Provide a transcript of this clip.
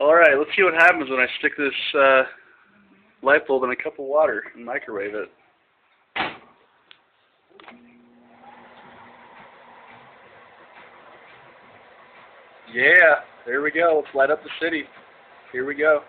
Alright, let's see what happens when I stick this uh, light bulb in a cup of water and microwave it. Yeah, there we go. Let's light up the city. Here we go.